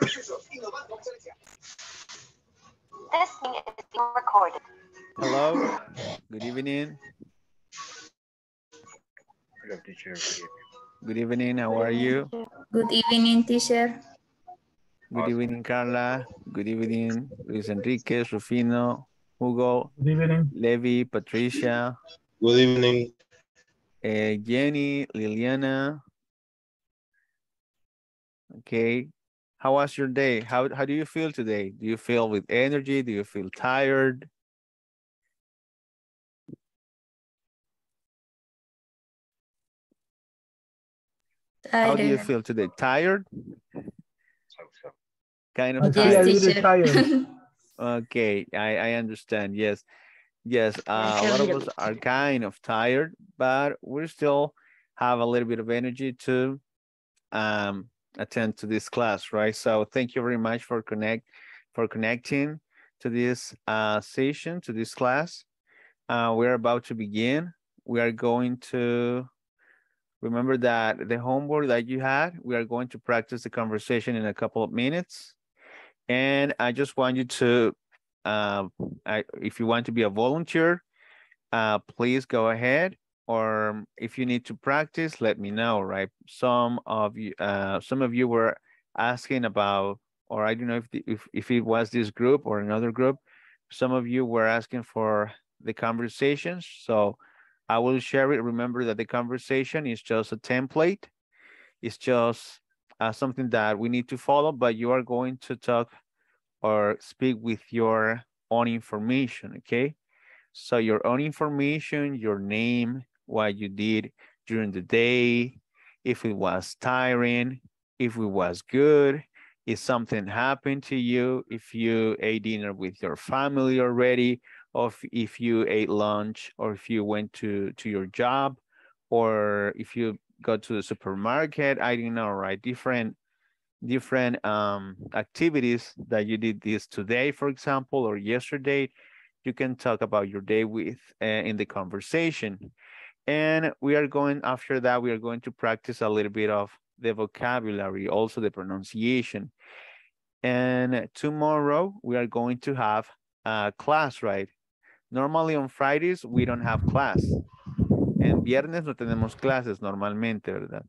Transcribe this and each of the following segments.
This meeting is being recorded. Hello, good evening. Hello, teacher. Good evening, how are you? Good evening, teacher. Good evening, Carla. Good evening, Luis Enrique, Rufino, Hugo, Good evening. Levi, Patricia, Good evening. eh, Jenny, Liliana. Okay, how was your day? How, how do you feel today? Do you feel with energy? Do you feel tired? How do you feel today? Tired? So, so. Kind of Yes, tired? a Yes, teacher. tired. Okay, I, I understand. Yes. Yes, uh, a lot of us are kind of tired, but we still have a little bit of energy to um, attend to this class, right? So thank you very much for connect for connecting to this uh, session, to this class. Uh, we're about to begin. We are going to remember that the homework that you had, we are going to practice the conversation in a couple of minutes. And I just want you to, uh, I, if you want to be a volunteer, uh, please go ahead. Or if you need to practice, let me know, right? Some of you, uh, some of you were asking about, or I don't know if, the, if, if it was this group or another group, some of you were asking for the conversations. So I will share it. Remember that the conversation is just a template. It's just uh, something that we need to follow, but you are going to talk or speak with your own information, okay? So your own information, your name, what you did during the day, if it was tiring, if it was good, if something happened to you, if you ate dinner with your family already, or if, you ate lunch, or if you went to, to your job, or if you go to the supermarket, I don't know, right? Different different um, activities that you did this today, for example, or yesterday, you can talk about your day with uh, in the conversation. And we are going, after that, we are going to practice a little bit of the vocabulary, also the pronunciation. And tomorrow we are going to have a class, right? Normally on Fridays, we don't have class. En viernes no tenemos clases normalmente, ¿verdad?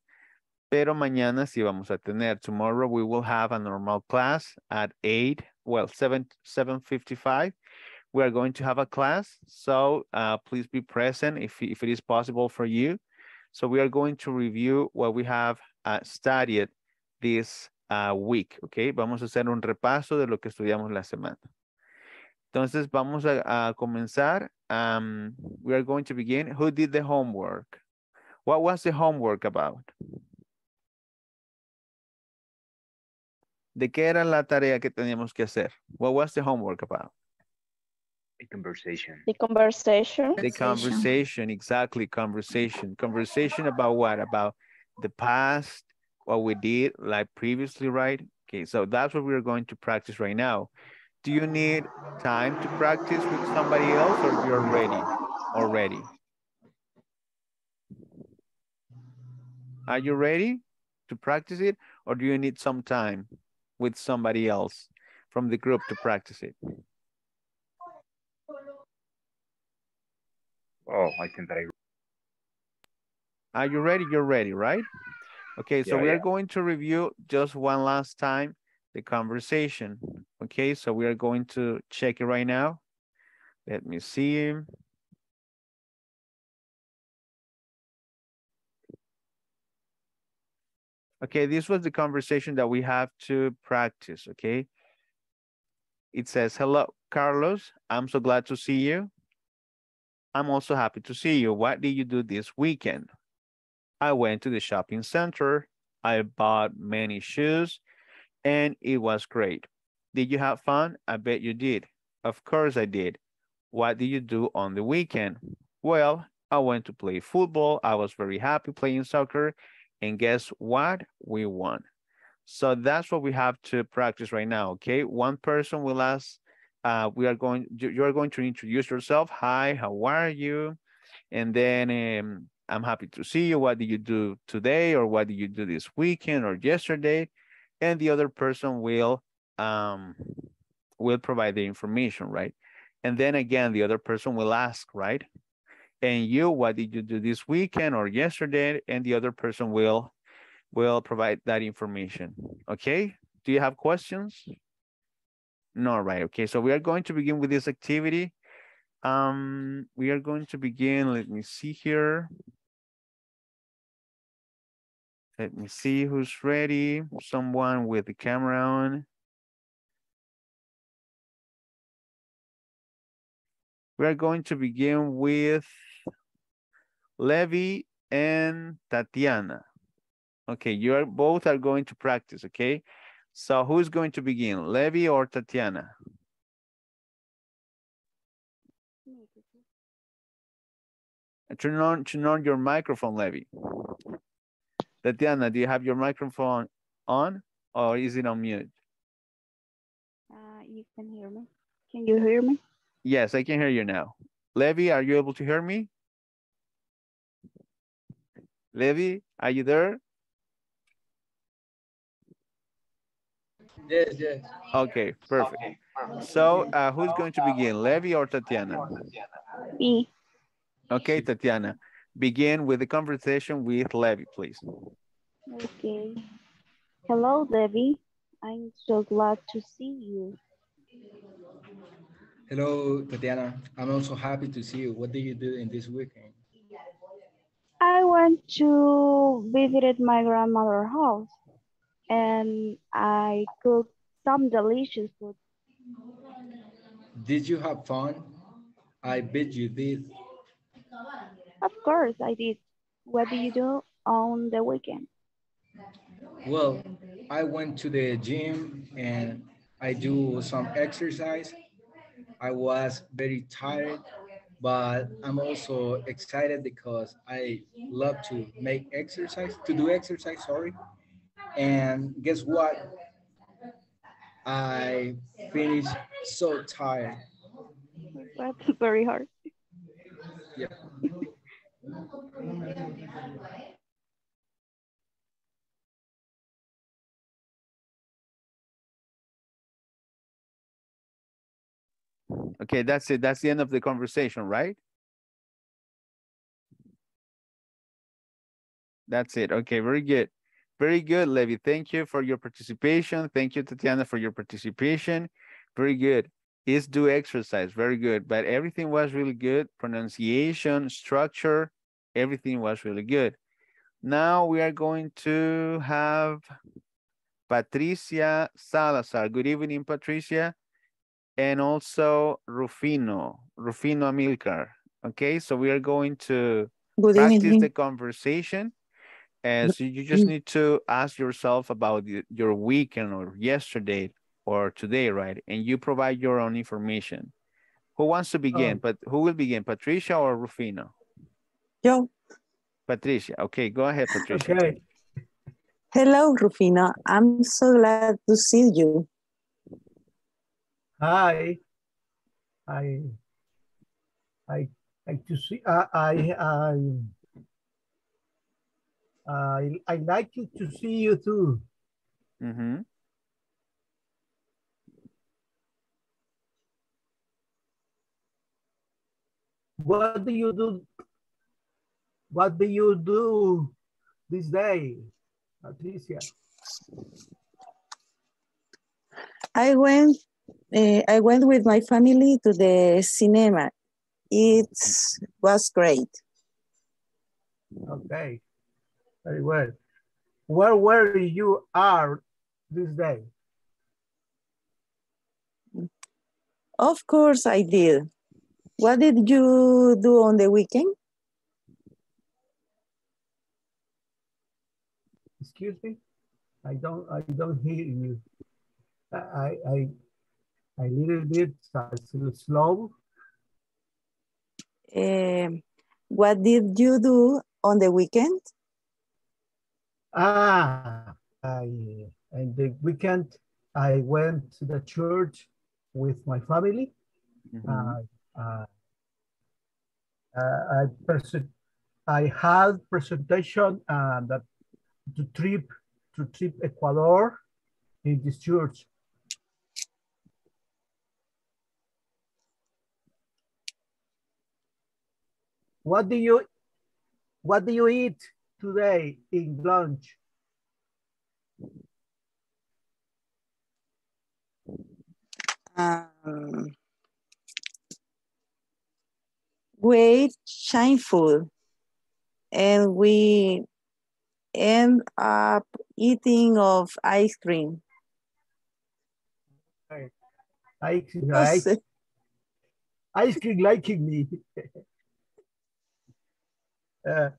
Pero mañana sí vamos a tener. Tomorrow we will have a normal class at 8, well, 7, 7.55. We are going to have a class, so uh, please be present if, if it is possible for you. So we are going to review what we have uh, studied this uh, week, okay? Vamos a hacer un repaso de lo que estudiamos la semana. Entonces vamos a, a comenzar. Um, we are going to begin. Who did the homework? What was the homework about? ¿De qué era la tarea que teníamos que hacer? What was the homework about? A conversation. The conversation. The conversation, exactly, conversation. Conversation about what? About the past, what we did like previously, right? Okay, so that's what we're going to practice right now. Do you need time to practice with somebody else or you're ready already? Are you ready to practice it or do you need some time with somebody else from the group to practice it? Oh, I think that I. Are you ready? You're ready, right? Okay, so Yeah, we are going to review just one last time the conversation. Okay, so we are going to check it right now. Let me see. Okay, this was the conversation that we have to practice, okay? It says, hello, Carlos, I'm so glad to see you. I'm also happy to see you. What did you do this weekend? I went to the shopping center. I bought many shoes and it was great. Did you have fun? I bet you did. Of course I did. What did you do on the weekend? Well, I went to play football. I was very happy playing soccer. And guess what? We won. So that's what we have to practice right now, okay? One person will ask, uh, we are going, you are going to introduce yourself. Hi, how are you? And then um, I'm happy to see you. What did you do today? Or what did you do this weekend or yesterday? and the other person will um, will provide the information, right? And then again, the other person will ask, right? And you, what did you do this weekend or yesterday? And the other person will will provide that information. Okay. Do you have questions? No, right. Okay. So we are going to begin with this activity. Um, we are going to begin. Let me see here. Let me see who's ready. Someone with the camera on. We are going to begin with Levi and Tatiana. Okay, you are both are going to practice, okay? So who's going to begin, Levi or Tatiana? Turn on, turn on your microphone, Levi. Tatiana, do you have your microphone on or is it on mute? Uh, you can hear me. Can you hear me? Yes, I can hear you now. Levi, are you able to hear me? Levi, are you there? Yes, yes. Okay, perfect. So uh, who's going to begin, Levi or Tatiana? Me. Okay, Tatiana, begin with the conversation with Levi, please. Okay. Hello, Debbie. I'm so glad to see you. Hello, Tatiana. I'm also happy to see you. What did you do in this weekend? I went to visit my grandmother's house and I cooked some delicious food. Did you have fun? I bet you did. Of course I did. What do you do on the weekend? Well, I went to the gym and I do some exercise. I was very tired, but I'm also excited because I love to make exercise, to do exercise, sorry. And guess what? I finished so tired. That's very hard. Yeah. Okay, that's it. That's the end of the conversation, right? That's it. Okay, very good. Very good, Levi. Thank you for your participation. Thank you, Tatiana, for your participation. Very good. Is do exercise. Very good. But everything was really good. Pronunciation, structure, everything was really good. Now we are going to have Patricia Salazar. Good evening, Patricia. And also Rufino, Rufino Amilcar. Okay, so we are going to Good practice evening. the conversation. And so you just need to ask yourself about your weekend or yesterday or today, right? And you provide your own information. Who wants to begin? Oh. But who will begin, Patricia or Rufino? Yo, Patricia. Okay, go ahead, Patricia. Okay. hello, Rufina. I'm so glad to see you. Hi. I I like to see I I I I, I like you to see you too. Mhm. What do you do? What do you do this day, Patricia? I went uh, I went with my family to the cinema. It was great. Okay. Very well. Where were you are this day? Of course I did. What did you do on the weekend? Excuse me? I don't I don't hear you. I I I little bit slow. Um, what did you do on the weekend? Ah, I and the weekend I went to the church with my family. Mhm. Uh, uh, uh, I present I had presentation uh, that to trip to trip Ecuador in this church? What do you what do you eat today in lunch? Um, we food and we end up eating of ice cream. Ice, ice, ice cream liking me. Uh,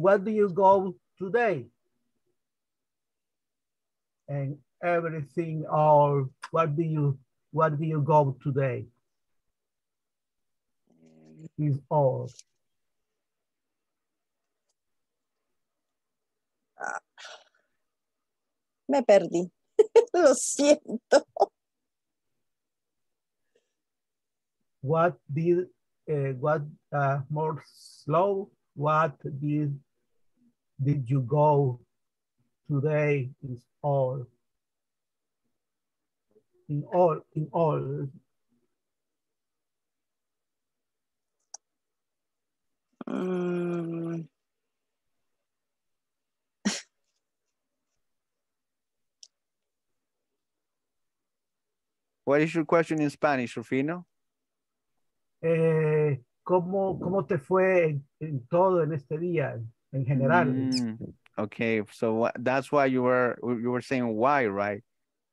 what do you go today? And everything or what do you what do you go today? Is all. Me perdí. Lo siento. What did uh, what uh, more slow? What did did you go today? Is all. In all, in all. Mm, What is your question in Spanish, Rufino? Eh, ¿cómo, ¿Cómo te fue en, en todo en este día, en general? Mm, okay, so that's why you were you were saying why, right?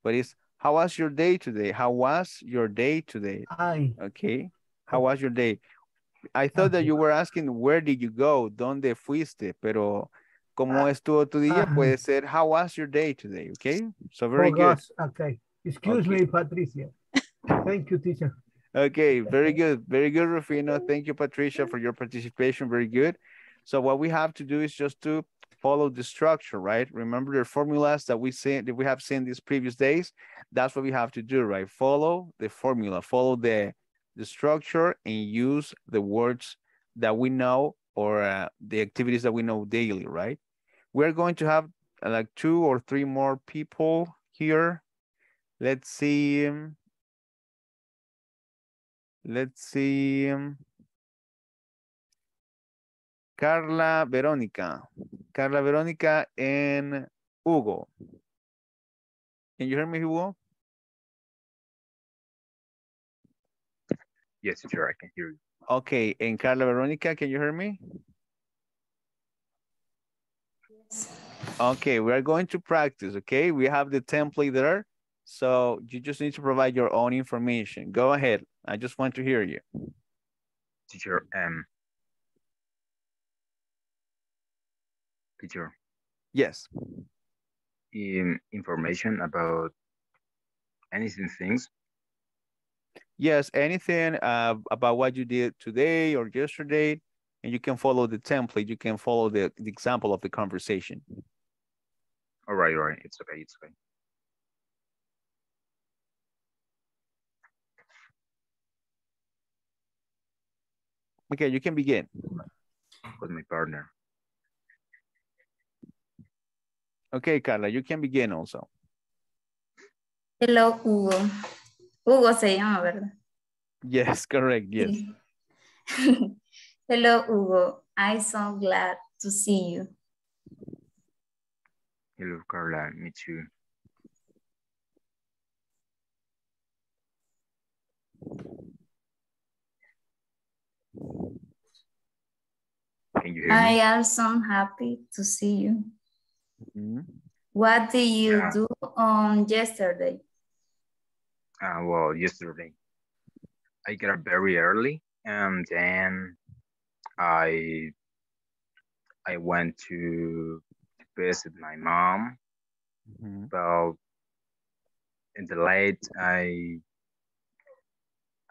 But it's how was your day today? How was your day today? Ay, Okay, how was your day? I thought that you were asking where did you go, dónde fuiste, pero como Ah, estuvo tu día, puede ser how was your day today, okay? So very oh, good. gosh, Okay. Excuse Okay. me, Patricia. Thank you, teacher. Okay, very good. Very good, Rufino. Thank you, Patricia, for your participation. Very good. So what we have to do is just to follow the structure, right? Remember the formulas that we see that we have seen these previous days. That's what we have to do, right? Follow the formula, follow the the structure, and use the words that we know or uh, the activities that we know daily, right? We're going to have uh, like two or three more people here. Let's see. um, Let's see. Carla Verónica. Carla Verónica and Hugo. Can you hear me, Hugo? Yes, teacher, I can hear you. Okay, and Carla Verónica, can you hear me? Yes. Okay, we are going to practice, okay? We have the template there. So you just need to provide your own information. Go ahead. I just want to hear you. Teacher, um, teacher, Yes. in information about anything things. Yes, anything uh, about what you did today or yesterday, and you can follow the template. You can follow the, the example of the conversation. All right, all right, it's okay, it's okay. Okay, you can begin. With my partner. Okay, Carla, you can begin also. Hello, Hugo. Hugo se llama, ¿verdad? Yes, correct. Yes. Hello, Hugo. I'm so glad to see you. Hello, Carla, me too. Can you hear I me? so happy to see you. Mhm. What did you Yeah. do on yesterday? Uh, well, yesterday I got up very early and then I I went to visit my mom. Mhm. Well, in the late I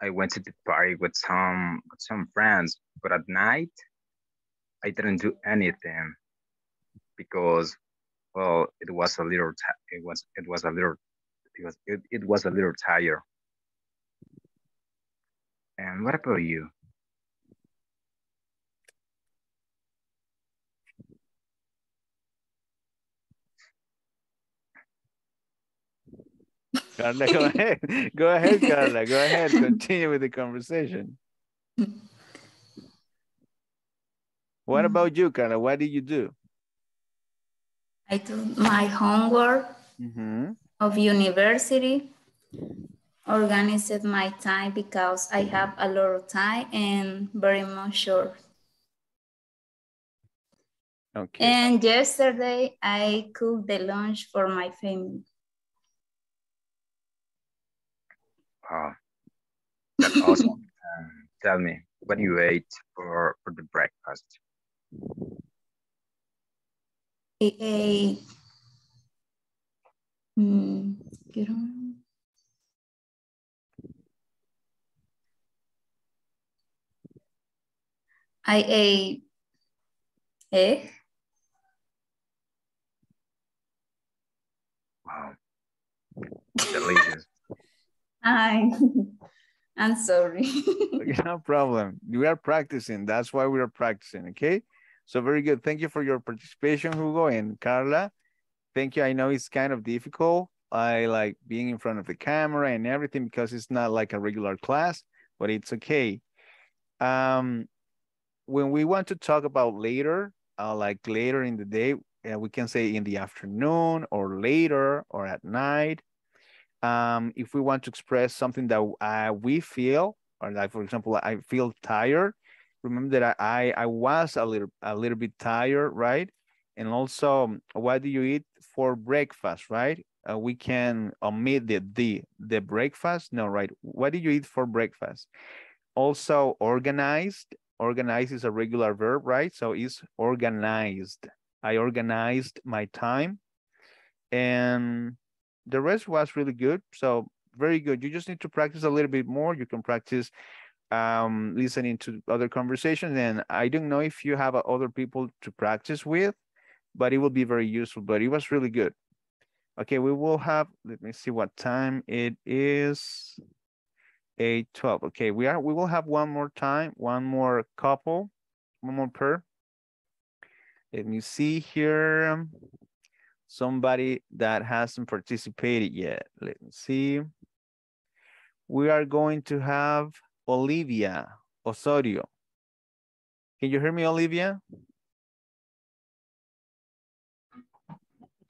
I went to the party with some with some friends, but at night I didn't do anything because well it was a little ti- it was it was a little because it, it was a little tired. And what about you? Carla, go ahead. Go ahead, Carla. Go ahead. Continue with the conversation. What mm. about you, Carla? What did you do? I do my homework Mhm. of university, organized my time because I have a lot of time and very much short. Okay. And yesterday I cooked the lunch for my family. Wow. That's awesome. Um, tell me, what you ate for, for the breakfast? I ate, mm, quiero- I ate egg, Wow. Delicious. I, I'm sorry. No problem. We are practicing. That's why we are practicing, okay? So very good. Thank you for your participation, Hugo and Carla. Thank you. I know it's kind of difficult. I like being in front of the camera and everything because it's not like a regular class, but it's okay. Um, when we want to talk about later, uh, like later in the day, uh, we can say in the afternoon or later or at night. Um, if we want to express something that uh, we feel, or like for example, I feel tired. Remember that I I was a little a little bit tired, right? And also, what do you eat for breakfast, right? Uh, we can omit the the the breakfast. No, right? What do you eat for breakfast? Also, organized. Organized is a regular verb, right? So it's organized. I organized my time, and the rest was really good. So very good. You just need to practice a little bit more. You can practice um, listening to other conversations. And I don't know if you have uh, other people to practice with, but it will be very useful. But it was really good. Okay, we will have, let me see what time it is. 8:12. Okay, we are we will have one more time, one more couple, one more pair. Let me see here. Somebody that hasn't participated yet. Let me see. We are going to have Olivia Osorio. Can you hear me, Olivia?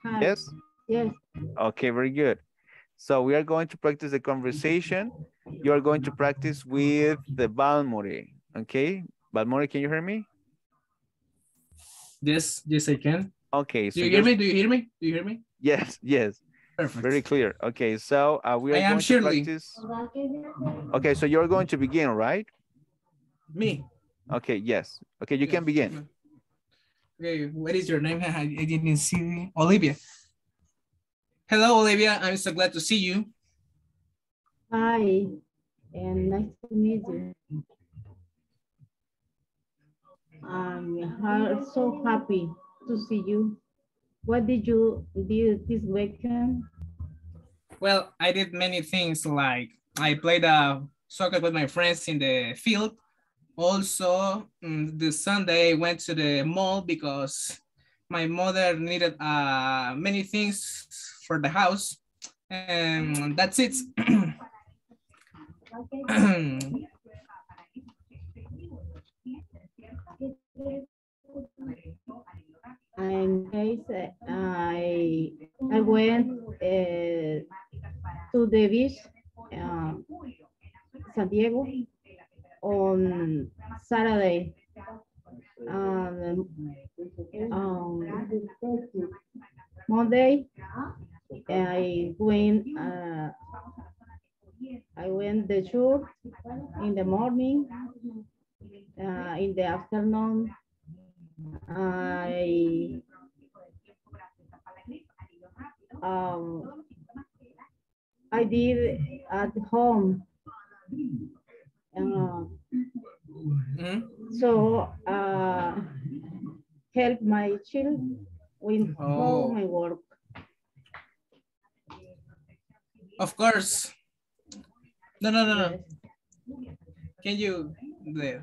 Hi. Yes? Yes. Okay, very good. So we are going to practice the conversation. You are going to practice with the Balmore, okay? Balmore, can you hear me? Yes, yes, I can. Okay, so Do you hear me? Do you hear me? Do you hear me? Yes, yes. Perfect. Very clear. Okay, so uh, we are I am going to Shirley. practice. Okay, so you're going to begin, right? Me. Okay, yes. Okay, you can begin. Okay, what is your name? I, I didn't see. Olivia. Hello, Olivia. I'm so glad to see you. Hi, and nice to meet you. I'm so happy to see you. What did you do this weekend? Well, I did many things like I played uh, soccer with my friends in the field. Also, mm, this Sunday I went to the mall because my mother needed uh, many things for the house. And that's it. In case uh, I I went uh, to the beach, uh, San Diego, on Saturday. Um, um, Monday, I went. Uh, I went the church in the morning. Uh, in the afternoon, I um, I did at home. Uh, So uh, help my children with all Oh. my work. Of course. No, no, no, no. Can you, the,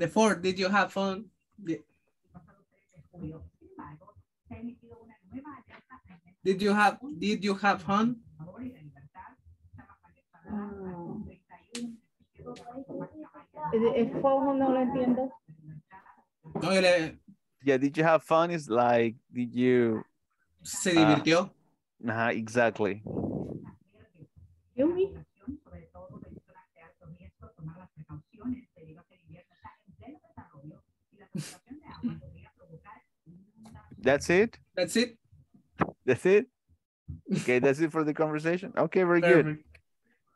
the fourth, did you have fun? Di- Did you have, did you have fun? El FOMO no lo entiendo. No, le, Yeah, did you have fun? Is like, did you? se Ah. divirtió. Uh, exactly. Excuse me? That's it? That's it. That's it? Okay, that's it for the conversation? Okay, very good.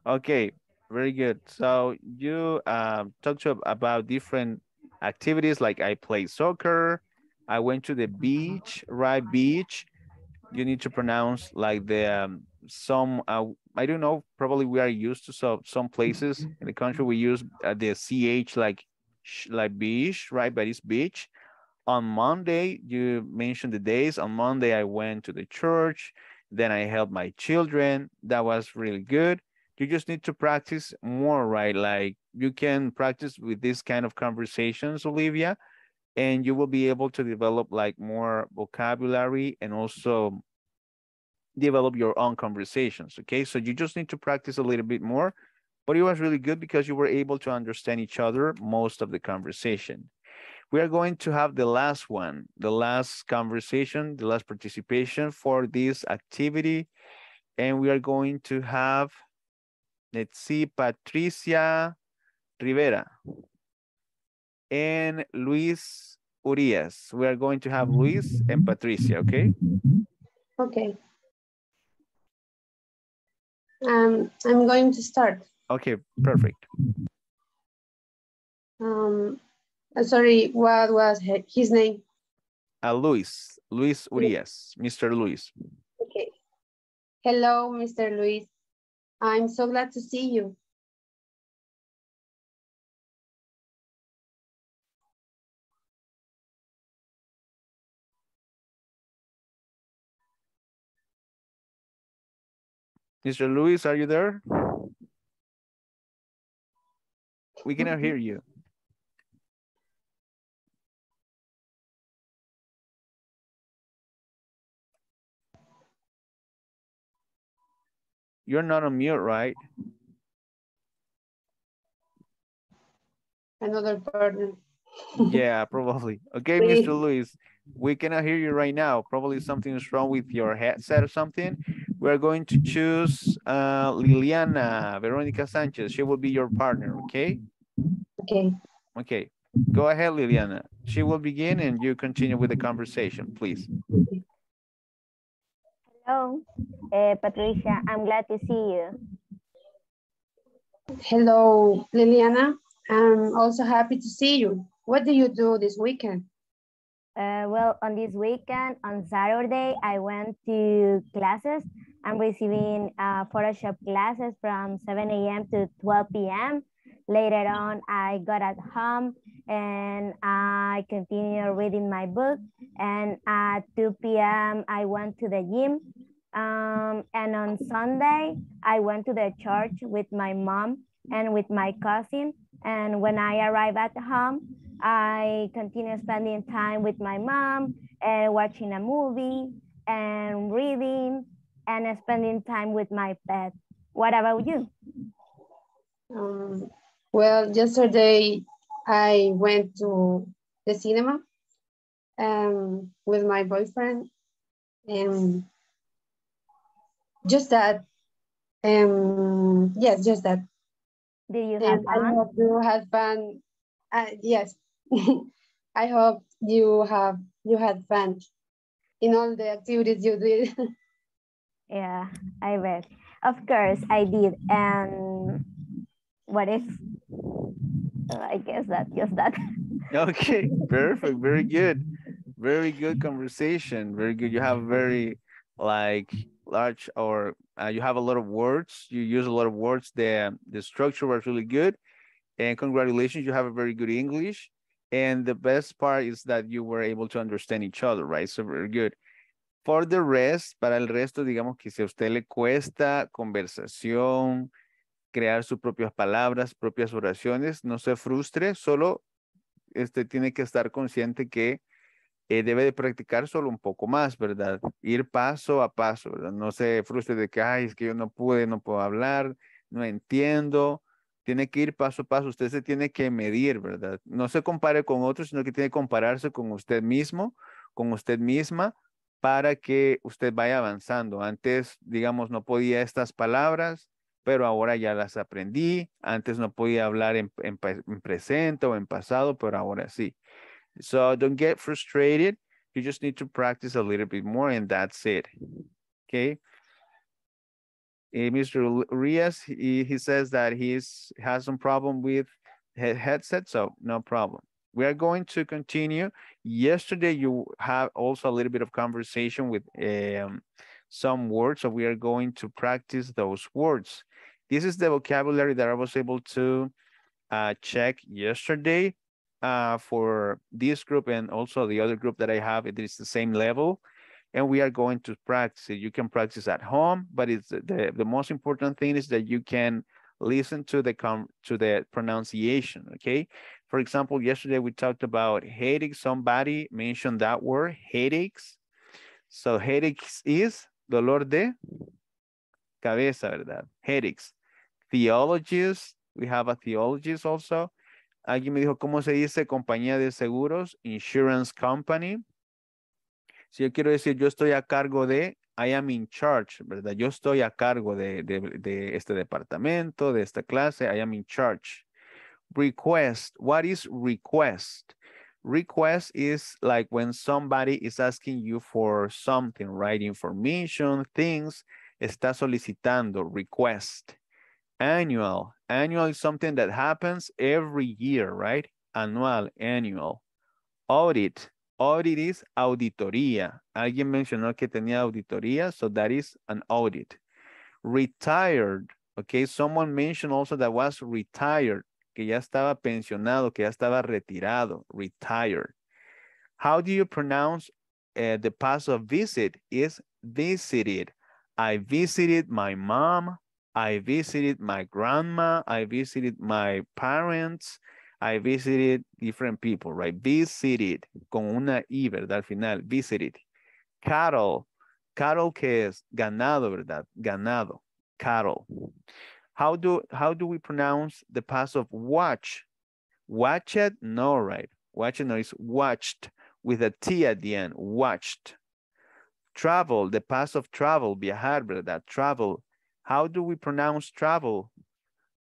Okay, very good. So you um, talked about different activities like I played soccer, I went to the beach, right beach. You need to pronounce like the um, some, uh, I don't know, probably we are used to some, some places in the country we use uh, the CH like, sh like beach, right? But it's beach. On Monday, you mentioned the days. On Monday, I went to the church. Then I helped my children. That was really good. You just need to practice more, right? Like you can practice with this kind of conversations, Olivia, and you will be able to develop like more vocabulary and also develop your own conversations, okay? So you just need to practice a little bit more, but it was really good because you were able to understand each other most of the conversation. We are going to have the last one, the last conversation, the last participation for this activity. And we are going to have, let's see, Patricia Rivera and Luis Urias. We are going to have Luis and Patricia, okay? Okay. Um, I'm going to start. Okay, perfect. Um, uh, sorry, what was his name? Uh, Luis, Luis Urias, Mr. Luis. Okay. Hello, Mr. Luis. I'm so glad to see you. Mr. Luis, are you there? We cannot hear you. You're not on mute, right? Another partner. Yeah, probably. Okay, Please. Mr. Luis, we cannot hear you right now. Probably something is wrong with your headset or something. We're going to choose uh, Liliana Veronica Sanchez. She will be your partner, okay? Okay. Okay, go ahead, Liliana. She will begin and you continue with the conversation, please. Hello, uh, Patricia. I'm glad to see you. Hello, Liliana. I'm also happy to see you. What do you do this weekend? Uh, well, on this weekend, on Saturday, I went to classes. I'm receiving uh, Photoshop classes from 7 a.m. to 12 p.m. Later on, I got at home and I continued reading my book. And at 2 p.m., I went to the gym. Um, and on Sunday, I went to the church with my mom and with my cousin. And when I arrived at home, I continue spending time with my mom and watching a movie and reading and spending time with my pet. What about you? Um, well, yesterday I went to the cinema um, with my boyfriend and just that. Um, yes, just that. Did you have And I fun? hope you had fun. Uh, yes, I hope you have you had fun in all the activities you did. Yeah, I bet. Of course, I did. And what if? Uh, I guess that just that. Okay, perfect, very good. Very good conversation, very good. You have very like large or uh, you have a lot of words. You use a lot of words. The, the structure was really good. And congratulations, you have a very good English. And the best part is that you were able to understand each other, right? So very good. For the rest, para el resto, digamos que si a usted le cuesta conversación, crear sus propias palabras, propias oraciones, no se frustre, solo este, tiene que estar consciente que eh, debe de practicar solo un poco más, ¿verdad? Ir paso a paso, ¿verdad? No se frustre de que, ay, es que yo no pude, no puedo hablar, no entiendo. tiene que ir paso a paso, usted se tiene que medir, ¿verdad? No se compare con otros, sino que tiene que compararse con usted mismo, con usted misma, para que usted vaya avanzando. Antes, digamos, no podía estas palabras, pero ahora ya las aprendí. Antes no podía hablar en, en, en presente o en pasado, pero ahora sí. So don't get frustrated. You just need to practice a little bit more and that's it. Okay. Uh, Mr. Urias, he, he says that he's has some problem with his headset, so no problem. We are going to continue. Yesterday, you have also a little bit of conversation with um, some words, so we are going to practice those words. This is the vocabulary that I was able to uh, check yesterday uh, for this group and also the other group that I have. It is the same level and we are going to practice. You can practice at home, but it's the, the most important thing is that you can listen to the com to the pronunciation, okay? For example, yesterday we talked about headaches. Somebody mentioned that word, headaches. So headaches is dolor de cabeza, ¿verdad? Headaches. Theologies, we have a theologist also. Alguien me dijo, ¿cómo se dice compañía de seguros? Insurance company. Si yo quiero decir, yo estoy a cargo de, I am in charge, ¿verdad? Yo estoy a cargo de, de, de este departamento, de esta clase, I am in charge. Request, what is request? Request is like when somebody is asking you for something, right? Information, things, está solicitando, request. Annual, annual is something that happens every year, right? Anual, annual. Audit, Audit is auditoría. Alguien mencionó que tenía auditoría, so that is an audit. Retired, okay, someone mentioned also that was retired, que ya estaba pensionado, que ya estaba retirado, retired. How do you pronounce uh, the past of visit is visited. I visited my mom, I visited my grandma, I visited my parents, I visited different people, right? Visited, con una I, ¿verdad? Al final, visited. Cattle, cattle que es ganado, ¿verdad? Ganado, cattle. How do, how do we pronounce the past of watch? Watched? No, right? Watched no, is watched with a T at the end, watched. Travel, the past of travel, viajar, ¿verdad? Travel. How do we pronounce travel?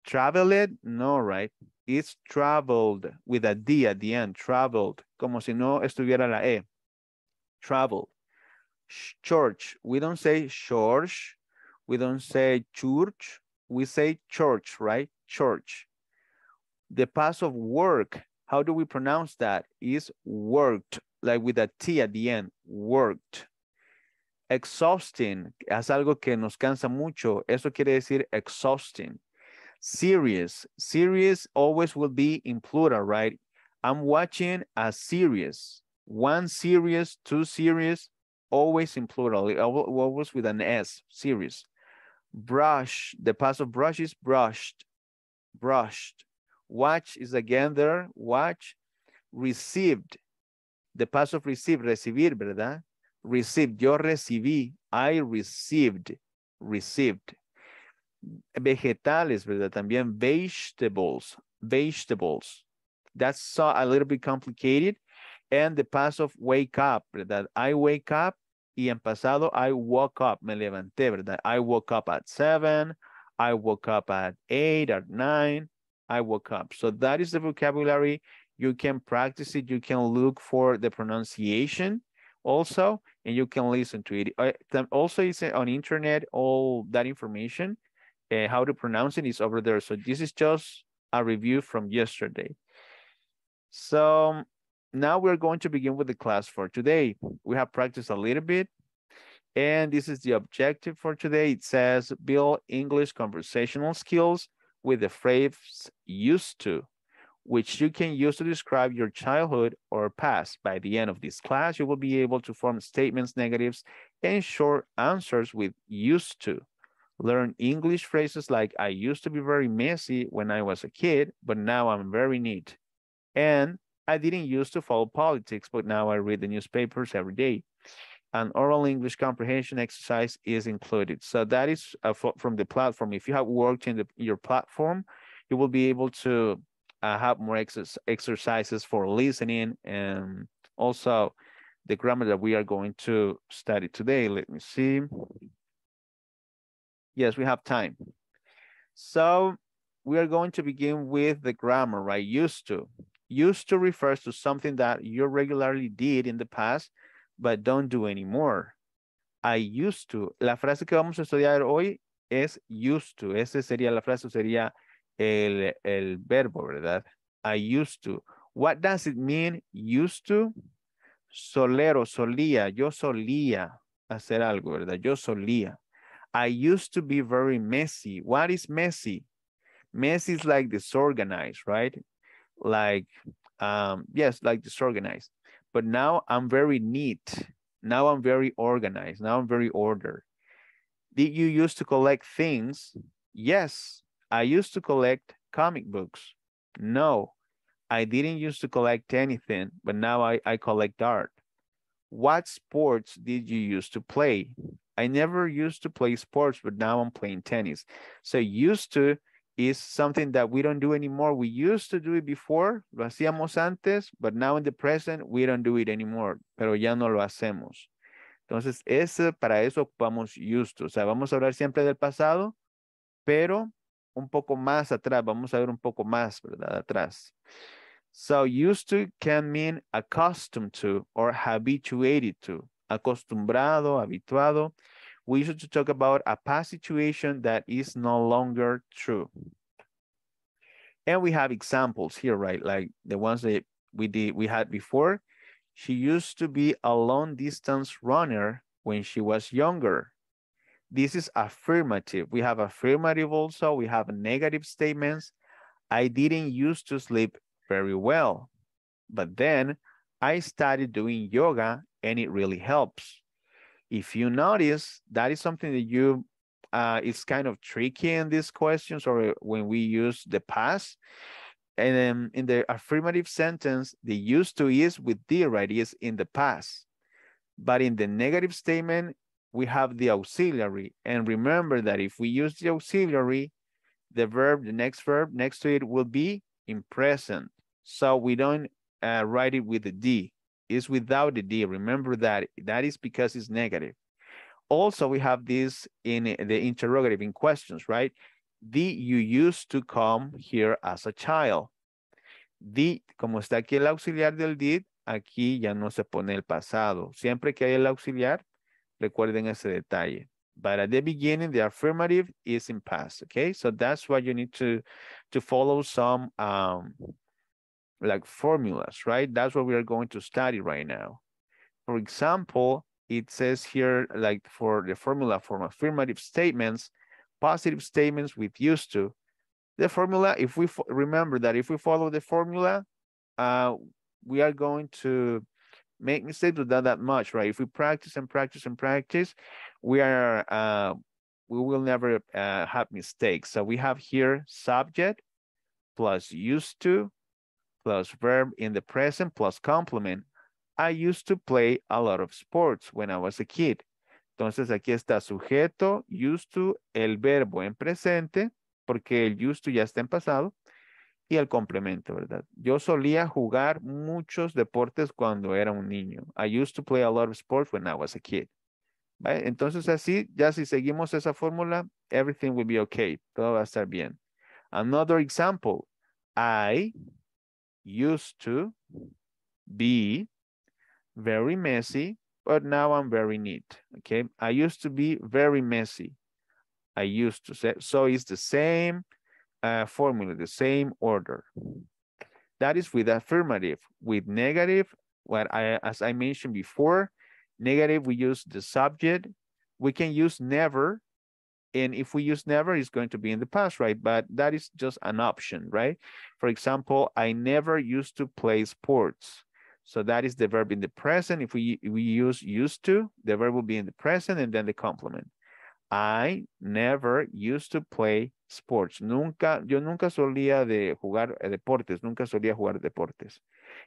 Traveled? No, right? It's traveled with a D at the end, traveled, como si no estuviera la E. Travel. Church, we don't say church, we don't say church, we say church, right? Church. The past of work, how do we pronounce that? Is worked, like with a T at the end, worked. Exhausting, es algo que nos cansa mucho, eso quiere decir exhausting. Serious. Serious always will be in plural, right? I'm watching a series. One series, two series, always in plural, always with an S, series. Brush, the past of brush is brushed, brushed. Watch is again there, watch. Received, the past of received, recibir, ¿verdad? Received, yo recibí, I received, received vegetales, ¿verdad? También vegetables, vegetables. That's a little bit complicated. And the past of wake up, ¿verdad? I wake up y en pasado I woke up, me levanté, ¿verdad? I woke up at seven, I woke up at eight, at nine, I woke up. So that is the vocabulary. You can practice it. You can look for the pronunciation also, and you can listen to it. Uh, also, it's on internet, all that information uh, how to pronounce it is over there. So this is just a review from yesterday. So now we're going to begin with the class for today. We have practiced a little bit and this is the objective for today. It says build English conversational skills with the phrase used to, which you can use to describe your childhood or past. By the end of this class, you will be able to form statements, negatives, and short answers with used to. Learn English phrases like, I used to be very messy when I was a kid, but now I'm very neat. And I didn't used to follow politics, but now I read the newspapers every day. An oral English comprehension exercise is included. So that is uh, from the platform. If you have worked in the, your platform, you will be able to uh, have more exer exercises for listening and also the grammar that we are going to study today. Let me see. Yes, we have time. So we are going to begin with the grammar, right? Used to. Used to refers to something that you regularly did in the past, but don't do anymore. I used to. La frase que vamos a estudiar hoy es used to. Esa sería la frase, sería el, el verbo, ¿verdad? I used to. What does it mean, used to? Solero, solía, yo solía hacer algo, ¿verdad? Yo solía. I used to be very messy. What is messy? Messy is like disorganized, right? Like, um, yes, like disorganized. But now I'm very neat. Now I'm very organized. Now I'm very ordered. Did you used to collect things? Yes, I used to collect comic books. No, I didn't used to collect anything, but now I, I collect art. What sports did you used to play? I never used to play sports, but now I'm playing tennis. So used to is something that we don't do anymore. We used to do it before, lo hacíamos antes, but now in the present, we don't do it anymore, pero ya no lo hacemos. Entonces, ese, para eso ocupamos used to. O sea, vamos a hablar siempre del pasado, pero un poco más atrás, vamos a ver un poco más, ¿verdad? Atrás. So used to can mean accustomed to or habituated to. Acostumbrado, habituado. We used to talk about a past situation that is no longer true. And we have examples here, right? Like the ones that we did, we had before. She used to be a long distance runner when she was younger. This is affirmative. We have affirmative also. We have negative statements. I didn't used to sleep very well, but then I started doing yoga and it really helps. If you notice, that is something that you, uh, it's kind of tricky in these questions or when we use the past. And then in the affirmative sentence, the used to is with the, right, is in the past. But in the negative statement, we have the auxiliary. And remember that if we use the auxiliary, the verb, the next verb next to it will be in present. So we don't uh, write it with the D. It's without the D. Remember that. That is because it's negative. Also, we have this in the interrogative in questions, right? The you used to come here as a child. The, como está aquí el auxiliar del did, aquí ya no se pone el pasado. Siempre que hay el auxiliar, recuerden ese detalle. But at the beginning, the affirmative is in past, okay? So that's why you need to, to follow some um, like formulas, right? That's what we are going to study right now. For example, it says here, like for the formula for affirmative statements, positive statements with used to. The formula, if we remember that if we follow the formula, uh, we are going to make mistakes with that, that much, right? If we practice and practice and practice, we are, uh, we will never uh, have mistakes. So we have here subject plus used to plus verb in the present plus complement. I used to play a lot of sports when I was a kid. Entonces aquí está sujeto, used to, el verbo en presente, porque el used to ya está en pasado, y el complemento, ¿verdad? Yo solía jugar muchos deportes cuando era un niño. I used to play a lot of sports when I was a kid. ¿Vale? Entonces así, ya si seguimos esa fórmula, everything will be okay. Todo va a estar bien. Another example. I used to be very messy, but now I'm very neat, okay? I used to be very messy. I used to say, so it's the same uh, formula, the same order. That is with affirmative. With negative, what I, as I mentioned before, negative, we use the subject. We can use never and if we use never, it's going to be in the past, right? But that is just an option, right? For example, I never used to play sports. So that is the verb in the present. If we, we use used to, the verb will be in the present and then the complement. I never used to play sports. Nunca, yo nunca solía de jugar eh, deportes, nunca solía jugar deportes.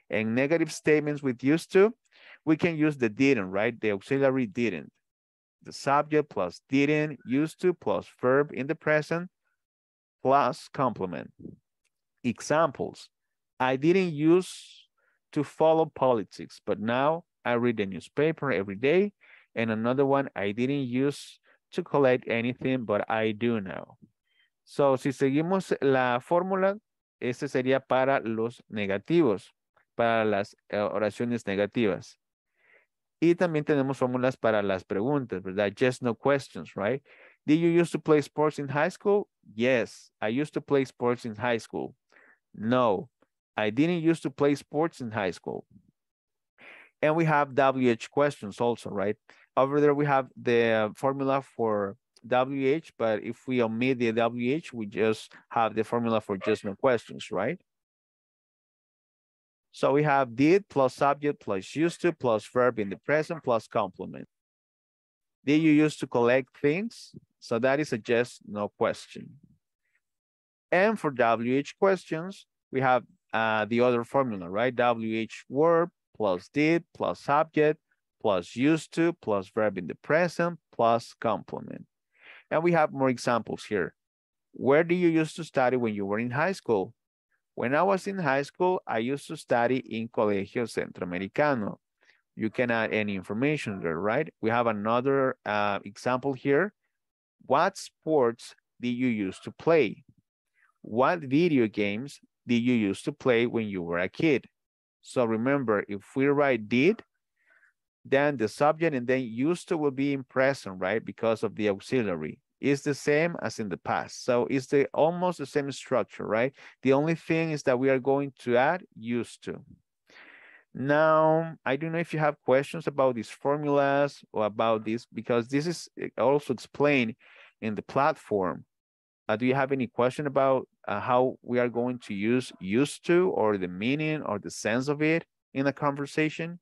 And negative statements with used to, we can use the didn't, right? The auxiliary didn't the subject plus didn't, used to plus verb in the present plus complement. Examples. I didn't use to follow politics, but now I read the newspaper every day. And another one, I didn't use to collect anything, but I do now. So, si seguimos la fórmula, ese sería para los negativos, para las eh, oraciones negativas. Y también tenemos fórmulas para las preguntas, ¿verdad? Just no questions, right? Did you used to play sports in high school? Yes, I used to play sports in high school. No, I didn't used to play sports in high school. And we have WH questions also, right? Over there we have the formula for WH, but if we omit the WH, we just have the formula for just no questions, right? So we have did plus subject plus used to plus verb in the present plus complement. Did you used to collect things? So that is a just no question. And for WH questions, we have uh, the other formula, right? WH verb plus did plus subject plus used to plus verb in the present plus complement. And we have more examples here. Where do you used to study when you were in high school? When I was in high school, I used to study in Colegio Centroamericano. You can add any information there, right? We have another uh, example here. What sports did you used to play? What video games did you used to play when you were a kid? So remember, if we write did, then the subject and then used to will be in present, right? Because of the auxiliary is the same as in the past. So it's the almost the same structure, right? The only thing is that we are going to add used to. Now, I don't know if you have questions about these formulas or about this, because this is also explained in the platform. Uh, do you have any question about uh, how we are going to use used to or the meaning or the sense of it in a conversation?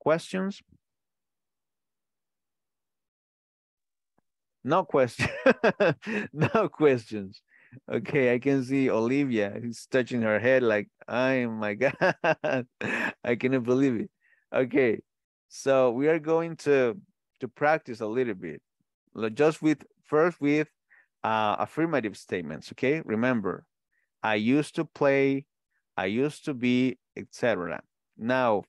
Questions? No question. no questions. Okay, I can see Olivia who's touching her head like, oh my God, I cannot believe it. Okay, so we are going to, to practice a little bit. Just with, first with uh, affirmative statements, okay? Remember, I used to play, I used to be, etc. Now,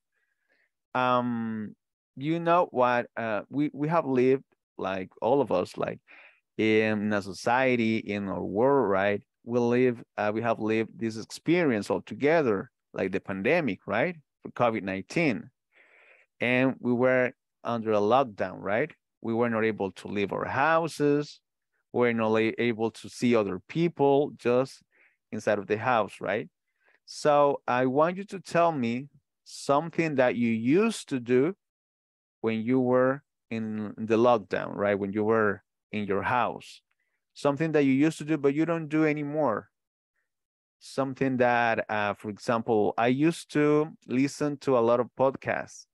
um, you know what, uh, we, we have lived like all of us, like in a society, in our world, right? We live, uh, we have lived this experience all together, like the pandemic, right? For COVID-19. And we were under a lockdown, right? We were not able to leave our houses. We were not able to see other people just inside of the house, right? So I want you to tell me something that you used to do when you were in the lockdown, right? When you were in your house, something that you used to do, but you don't do anymore. Something that, uh, for example, I used to listen to a lot of podcasts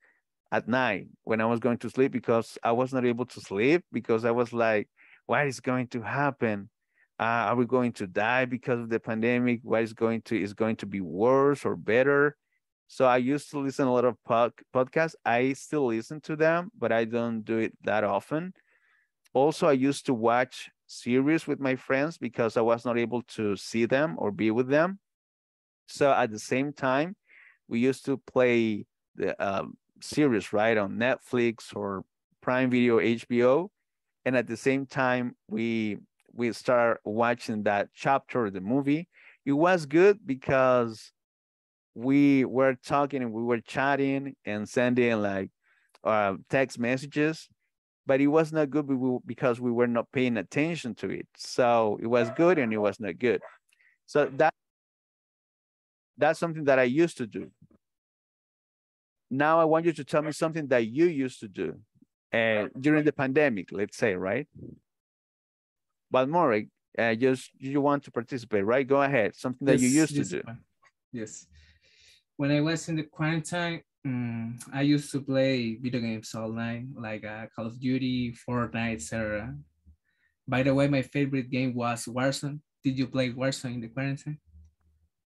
at night when I was going to sleep because I was not able to sleep because I was like, what is going to happen? Uh, are we going to die because of the pandemic? What is going to is going to be worse or better? So I used to listen a lot of pod podcasts. I still listen to them, but I don't do it that often. Also, I used to watch series with my friends because I was not able to see them or be with them. So at the same time, we used to play the uh, series, right, on Netflix or Prime Video, HBO. And at the same time, we we start watching that chapter of the movie. It was good because we were talking and we were chatting and sending like uh, text messages, but it was not good because we were not paying attention to it. So it was good and it was not good. So that that's something that I used to do. Now I want you to tell me something that you used to do uh, during the pandemic, let's say, right? But more, uh, just you want to participate, right? Go ahead. Something that yes, you used yes, to do. Yes when I was in the quarantine, um, I used to play video games all night, like uh, Call of Duty, Fortnite, etc. By the way, my favorite game was Warzone. Did you play Warzone in the quarantine?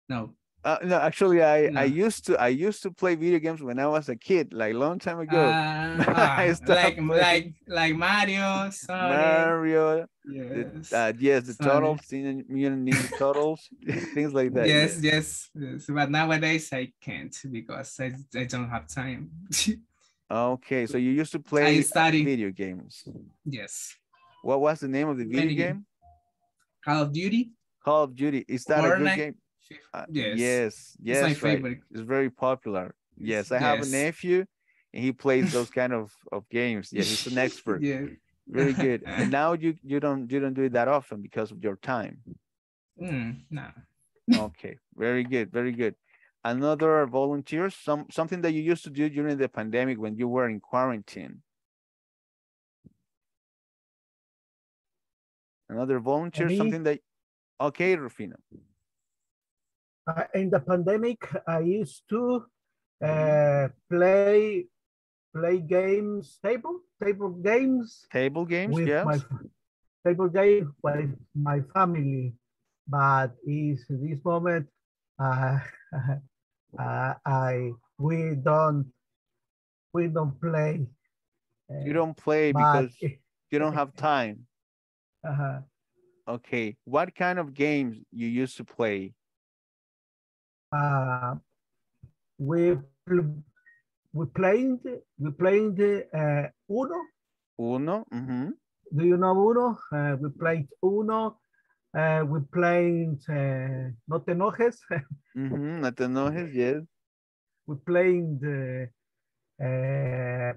No. Uh, no, actually, I No. I used to I used to play video games when I was a kid, like long time ago. Uh, like playing like like Mario, Sonic. Mario. Yes. The, uh, yes, the Sonic. turtles, Mutant Ninja Turtles, things like that. yes, yes, yes. But nowadays I can't because I, I don't have time. Okay, so you used to play study. video games. yes. What was the name of the video Many game? Call of Duty. Call of Duty. Is that a good game? Uh, Yes. Yes. Yes. my right. favorite. It's very popular. Yes, I have a nephew, and he plays those kind of of games. Yeah, he's an expert. Yeah. Very good. And now you you don't you don't do it that often because of your time. Mm, no. Okay. Very good. Very good. Another volunteer, some something that you used to do during the pandemic when you were in quarantine. Another volunteer, Me? something that okay, Rufino. Uh, in the pandemic, I used to uh, play play games, table table games Table games, with yes. my table game with my family. But is this moment, uh, uh, I we don't we don't play. You don't play because you don't have time. Uh, Okay. What kind of games you used to play? Uh, we we playing we the uh, Uno. Uno. mhm. Do you know Uno? Uh, we played Uno. Uh, we played uh, No Te Enojes. Mhm, No te enojes, yes. we played the uh,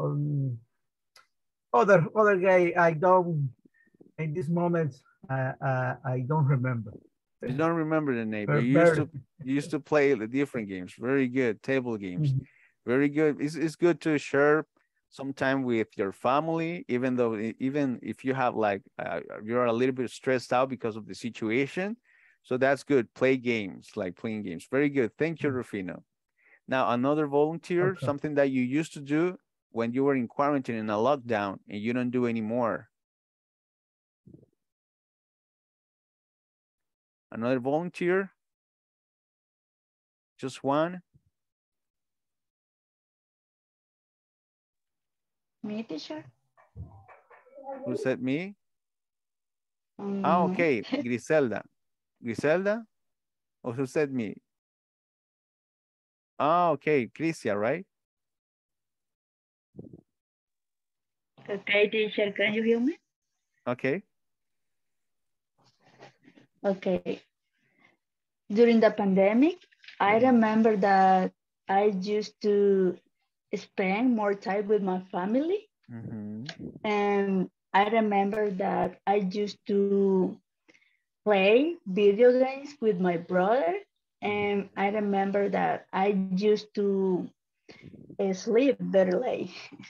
um, other other game. I don't in this moment. Uh, uh, I don't remember. You don't remember the name, but you used to you used to play the different games. Very good. Table games. Mhm. Very good. It's, it's good to share some time with your family, even though even if you have like uh, you're a little bit stressed out because of the situation. So that's good. Play games, like playing games. Very good. Thank you, Rufino. Now another volunteer, Okay. something that you used to do when you were in quarantine in a lockdown and you don't do anymore. Another volunteer? Just one? Me, teacher? Who said me? Ah, Mm, okay, Griselda. Griselda? Or who said me? Ah, okay, Crisia, right? Okay, teacher, can you hear me? Okay. Okay. During the pandemic, I remember that I used to spend more time with my family. Mhm. And I remember that I used to play video games with my brother. And I remember that I used to uh, sleep very late.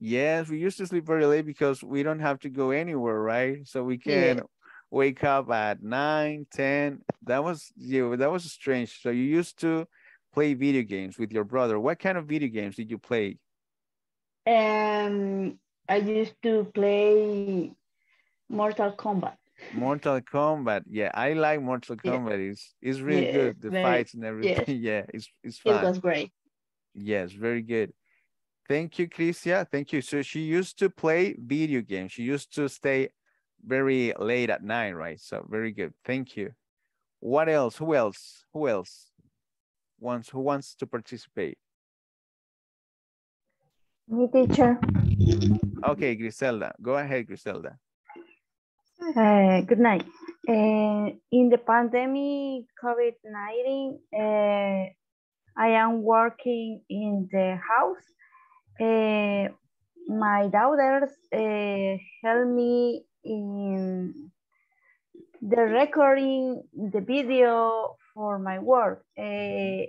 Yes, we used to sleep very late because we don't have to go anywhere, right? So we can Yeah. Wake up at 9, 10. That was you. That was strange. So you used to play video games with your brother. What kind of video games did you play? um I used to play Mortal Kombat. Mortal Kombat. Yeah, I like Mortal Yeah. Kombat. It's it's really Yeah, good. The very- fights and everything. Yeah, it's it's fun. It was great. Yes, very good. Thank you, Crisia. Thank you. So she used to play video games. She used to stay very late at night, right? So very good. Thank you. What else? Who else? Who else wants who wants to participate? Me, teacher. Okay, Griselda. Go ahead, Griselda. Uh, good night. Uh, in the pandemic COVID-19, uh, I am working in the house. Uh, my daughters uh, help me in the recording the video for my work. Uh,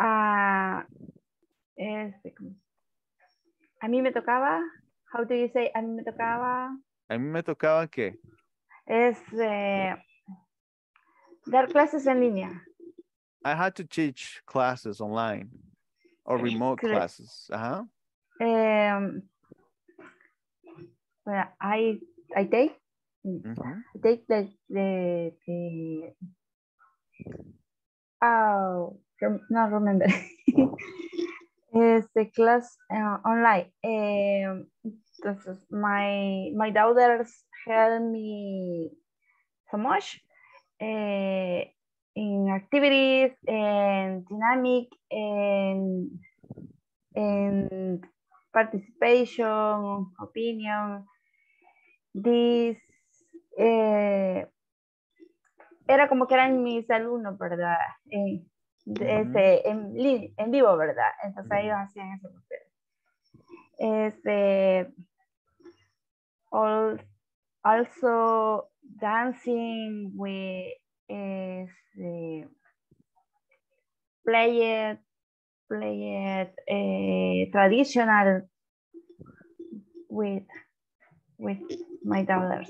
uh, a mí me tocaba, how do you say, a mí me tocaba A mí me tocaba que es eh, dar clases en línea. I had to teach classes online or remote Correct. classes. Uh-huh. Um, well, I I take Mhm. I take the the, the Oh, rem- no remember. It's the class uh, online. Um, entonces, my my daughters help me so much uh, in activities and dynamic and and participation, opinion. This eh, era como que eran mis alumnos, ¿verdad? Eh, de- este, en, en vivo, ¿verdad? Entonces ellos hacían eso. con ustedes. Este, al- also dancing with este, play it, play it eh, traditional with with my daughters.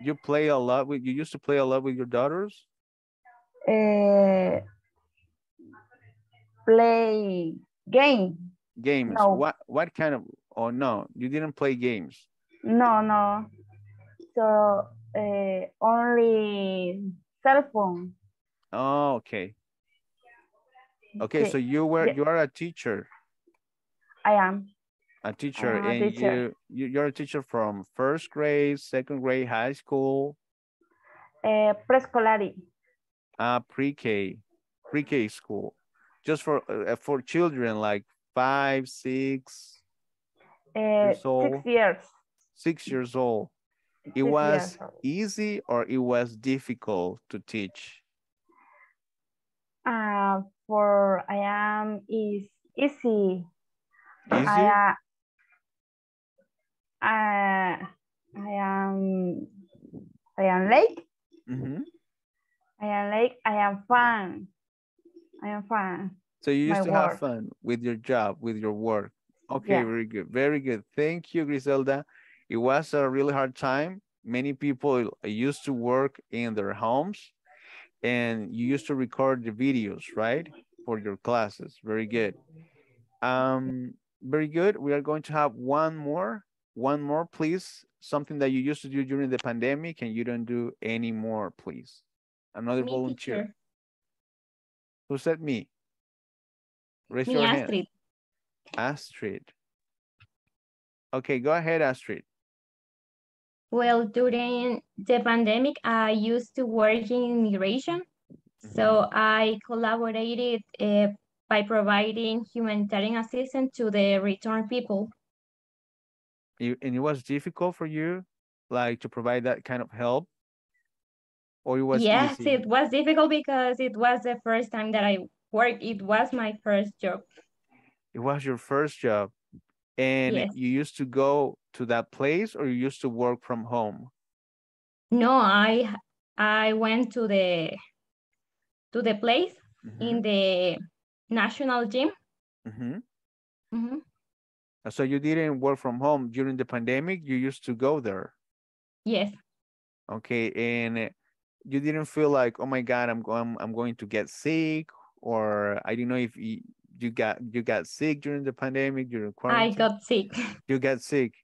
You play a lot with, you used to play a lot with your daughters? Eh, play game. Games, No. what, what kind of, oh no, you didn't play games. No, no. So uh, only cell phone. Oh. Okay, Okay, so you were, you are a teacher, I am. A teacher, I'm and teacher. you, you, you're a teacher from first grade, second grade, high school, Uh, preescolar. uh, pre-K, pre-K school, just for, uh, for children like five, six, Uh, Years old. six years. six years old. It Six was easy or it was difficult to teach? Uh, for I am is easy. Easy? I, uh, I am I am late. Mhm. I am late. I am fun. I am fun. So you used My to have fun with your job, with your work. Okay, Yeah. very good, very good. Thank you, Griselda. It was a really hard time. Many people used to work in their homes and you used to record the videos, right? For your classes. Very good. Um, very good. We are going to have one more, one more, please. Something that you used to do during the pandemic and you don't do anymore, please. Another Me, volunteer. teacher. Who said me? Raise Me, your hand. Astrid. Astrid. Okay, go ahead, Astrid. Well, during the pandemic, I used to work in immigration. So I collaborated uh, by providing humanitarian assistance to the returned people. And it was difficult for you, like to provide that kind of help? Or it was yes, easy? it was difficult because it was the first time that I worked. It was my first job. It was your first job. And Yes. you used to go to that place or you used to work from home? No, I I went to the to the place in the national gym. Mhm. Mhm. So you didn't work from home during the pandemic, you used to go there. Yes. Okay, and uh, you didn't feel like, oh my God, I'm going, I'm going to get sick, or I don't know if you, you got you got sick during the pandemic, during quarantine. I got sick. You got sick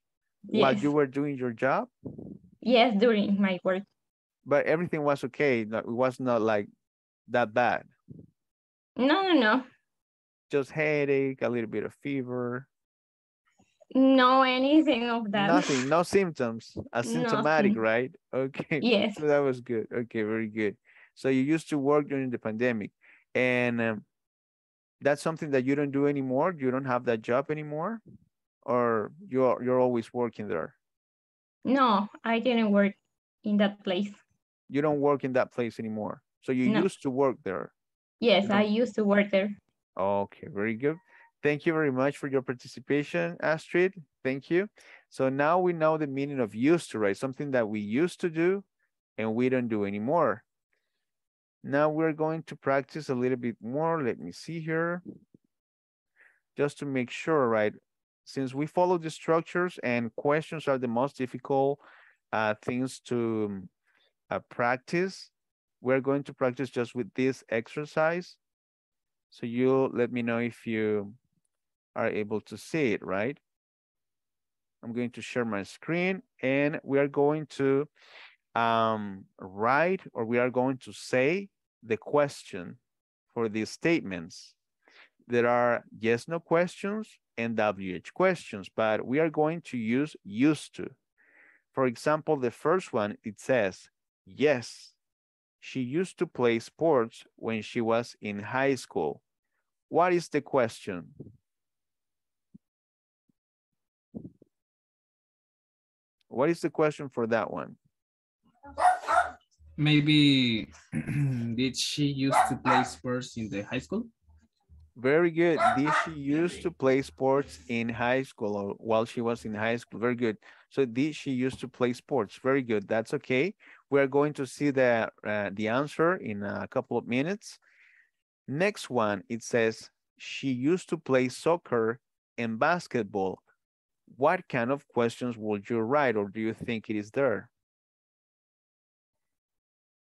while you were doing your job, Yes, during my work. but everything was okay. It was not like that bad. No, no, no. Just headache, a little bit of fever, No anything of that. nothing, no symptoms, asymptomatic, Nothing. right? Okay. Yes. So that was good. Okay, very good. So you used to work during the pandemic, and um, that's something that you don't do anymore. You don't have that job anymore, or you're you're always working there. No, I didn't work in that place. You don't work in that place anymore. So you No. used to work there. Yes, You I used to work there. Okay, very good. Thank you very much for your participation, Astrid. Thank you. So now we know the meaning of used to, right? Something that we used to do and we don't do anymore. Now we're going to practice a little bit more. Let me see here. Just to make sure, right? Since we follow the structures and questions are the most difficult uh, things to um, uh, practice, we're going to practice just with this exercise. So you let me know if you are able to see it, right? I'm going to share my screen and we are going to um, write or we are going to say the question for these statements. There are yes, no questions and WH questions, but we are going to use used to. For example, the first one, it says, yes, she used to play sports when she was in high school. What is the question? What is the question for that one? Maybe did she used to play sports in the high school? Very good. Did she used to play sports in high school or while she was in high school? Very good. So did she used to play sports? Very good. That's okay. We're going to see the, uh, the answer in a couple of minutes. Next one, it says, she used to play soccer and basketball. What kind of questions would you write or do you think it is there?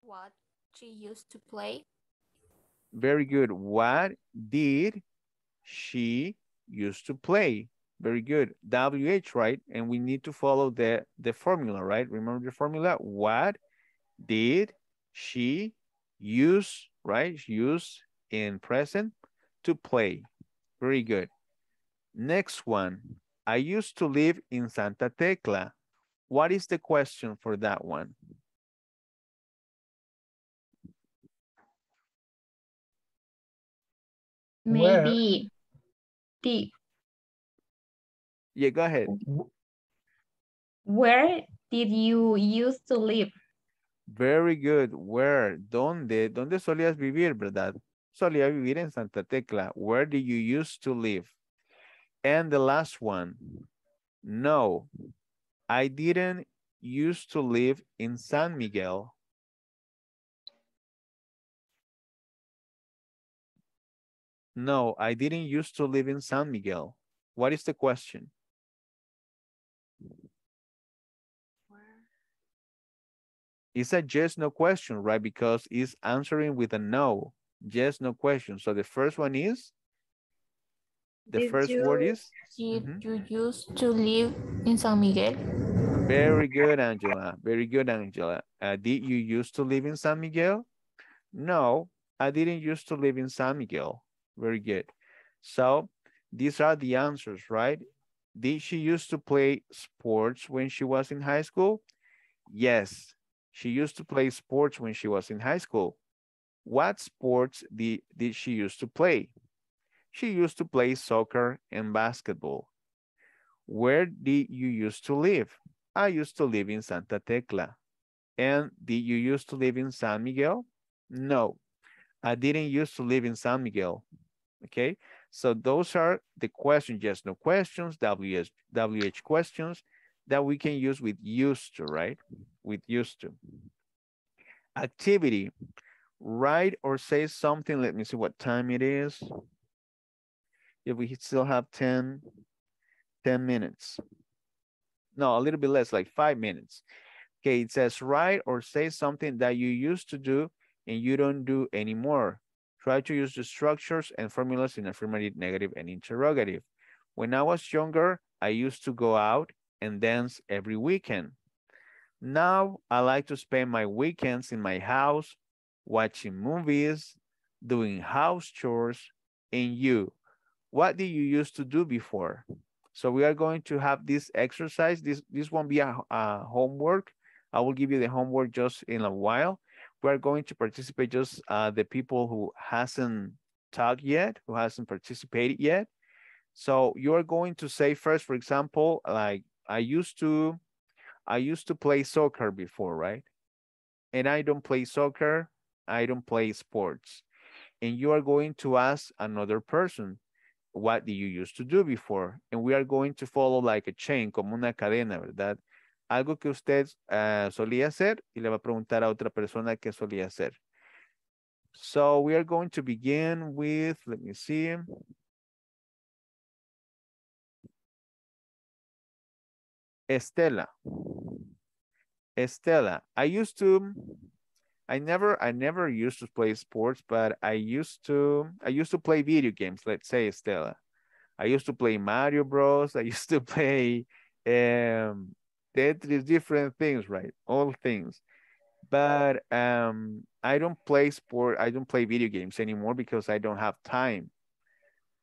What she used to play? Very good. What did she used to play? Very good. WH, right? And we need to follow the, the formula, right? Remember the formula? What did she use, right? Use in present to play. Very good. Next one. I used to live in Santa Tecla. What is the question for that one? Maybe the Yeah, go ahead. where did you used to live? Very good. Where? ¿Dónde? ¿Dónde solías vivir, verdad? Solía vivir en Santa Tecla. Where did you used to live? And the last one. No, I didn't used to live in San Miguel. No, I didn't used to live in San Miguel. What is the question? It's a yes, no question, right? Because it's answering with a no. Yes, no question. So the first one is? The Did first you- word is? Did Mhm. you used to live in San Miguel? Very good, Angela. Very good, Angela. Uh, did you used to live in San Miguel? No, I didn't used to live in San Miguel. Very good. So these are the answers, right? Did she used to play sports when she was in high school? Yes, she used to play sports when she was in high school. What sports did, did she used to play? She used to play soccer and basketball. Where did you used to live? I used to live in Santa Tecla. And did you used to live in San Miguel? No, I didn't used to live in San Miguel. Okay, so those are the questions, yes, no questions, WS, WH questions that we can use with used to, right? With used to. Activity, write or say something. Let me see what time it is. If we still have 10, 10 minutes. No, a little bit less, like five minutes. Okay, it says write or say something that you used to do and you don't do anymore. Try to use the structures and formulas in affirmative, negative, and interrogative. When I was younger, I used to go out and dance every weekend. Now, I like to spend my weekends in my house, watching movies, doing house chores, and you. What did you used to do before? So we are going to have this exercise. This, this won't be a, a homework. I will give you the homework just in a while. We're going to participate just uh, the people who hasn't talked yet, who hasn't participated yet. So you're going to say first, for example, like I used to, I used to play soccer before, right? And I don't play soccer. I don't play sports. And you are going to ask another person, what did you used to do before? And we are going to follow like a chain, como una cadena, ¿verdad? Algo que usted uh, solía hacer y le va a preguntar a otra persona qué solía hacer. So we are going to begin with, let me see. Estela. Estela, I used to, I never, I never used to play sports, but I used to, I used to play video games, let's say Estela. I used to play Mario Bros. I used to play um, Tetris, different things, right? All things. but um, I don't play sport. I don't play video games anymore because I don't have time.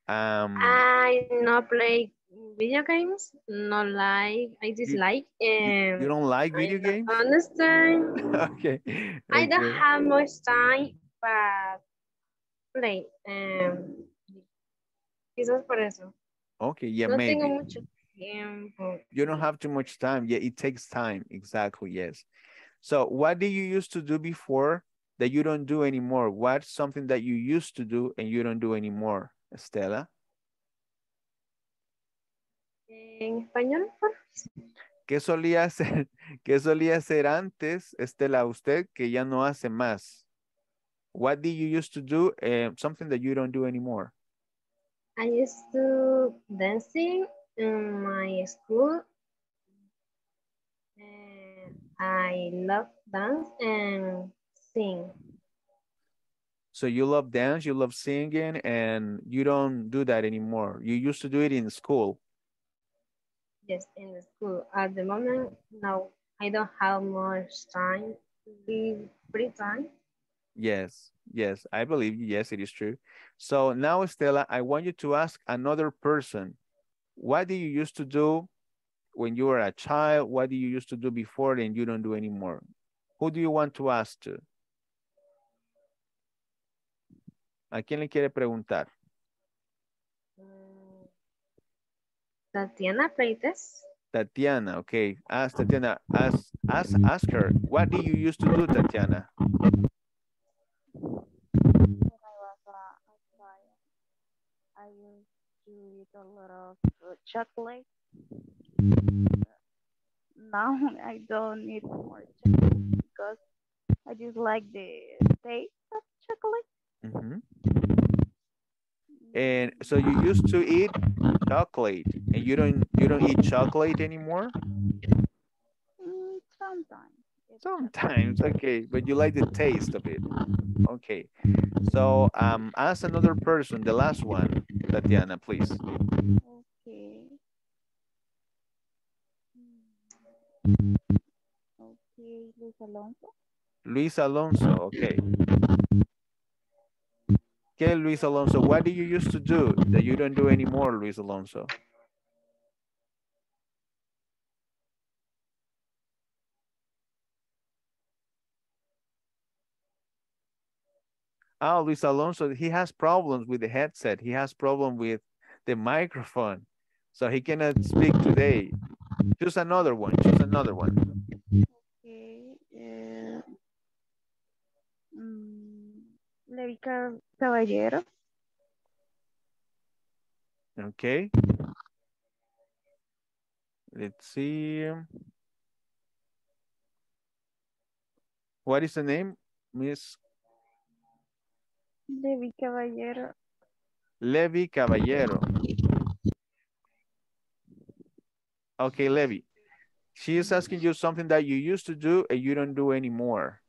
Um, I not play video games. Not like I dislike. Um, you don't like video games? Understand? okay. I don't have much time, but play. Um, quizás por eso. Okay, yeah, no maybe. tengo mucho tiempo. You don't have too much time. Yeah, it takes time. Exactly, yes. So what did you used to do before that you don't do anymore? What's something that you used to do and you don't do anymore, Estela? En español, por ¿Qué solía hacer, qué solía hacer antes, Estela, usted que ya no hace más? What did you used to do? eh, something that you don't do anymore. I used to dancing in my school. And I love dance and sing. So you love dance, you love singing, and you don't do that anymore. You used to do it in school. Yes, in the school. At the moment, no, I don't have much time. Free time. Yes, yes, I believe. Yes, it is true. So now, Stella, I want you to ask another person, what did you used to do when you were a child? What did you used to do before and you don't do anymore? Who do you want to ask to? ¿A quién le quiere preguntar? Tatiana played this. Tatiana, okay. Ask Tatiana, ask, ask, ask her, what did you used to do, Tatiana? I used to eat a lot of uh, chocolate. Now I don't need more chocolate because I just like the taste of chocolate. Mhm. And so you used to eat chocolate and you don't you don't eat chocolate anymore? Mm, sometimes. Sometimes, okay, but you like the taste of it. Okay. So um ask another person, the last one, Tatiana, please. Okay. Okay, Luis Alonso. Luis Alonso, okay. Okay, Luis Alonso, what do you used to do that you don't do anymore, Luis Alonso? Oh, Luis Alonso, he has problems with the headset. He has problem with the microphone. So he cannot speak today. Choose another one. Choose another one. Okay. Uh, mm, Levi Ca- Caballero. Okay. Let's see. What is the name, Miss Levi Caballero. Levi Caballero? Okay, Levi. She is asking you something that you used to do and you don't do anymore.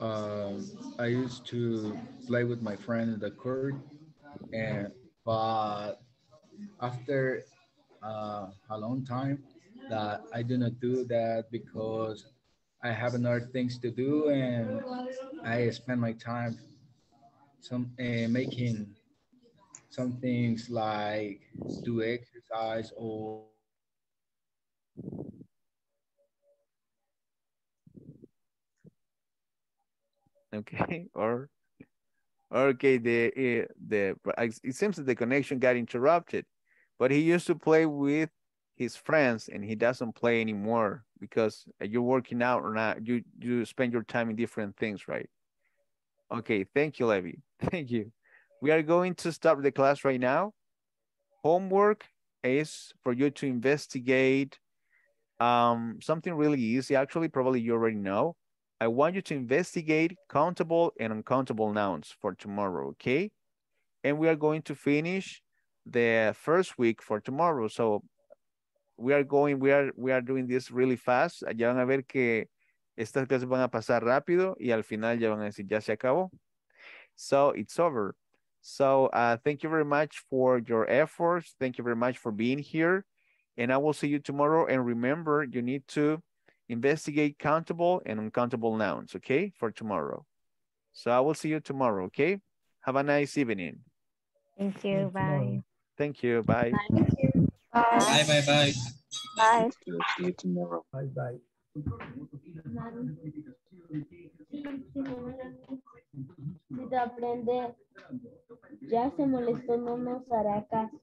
Um, I used to play with my friend in the court, and but after uh, a long time that I do not do that because I have other things to do and I spend my time some uh, making some things like do exercise or Okay, or okay, the eh, the it seems that the connection got interrupted, but he used to play with his friends and he doesn't play anymore because you're working out or not. You you spend your time in different things, right? Okay, thank you, Levi. Thank you. We are going to start the class right now. Homework is for you to investigate um, something really easy. Actually, probably you already know. I want you to investigate countable and uncountable nouns for tomorrow, okay? And we are going to finish the first week for tomorrow. So we are going, we are, we are doing this really fast. Ya van a ver que estas clases van a pasar rápido y al final ya van a decir, ya se acabó. So it's over. So uh, thank you very much for your efforts. Thank you very much for being here. And I will see you tomorrow. And remember, you need to investigate countable and uncountable nouns, okay, for tomorrow. So I will see you tomorrow, okay? Have a nice evening. Thank you. Bye. Thank you. Bye. Bye, bye, bye. Bye. See you tomorrow. Bye bye. Si te aprende, ya se molestó, no nos hará caso.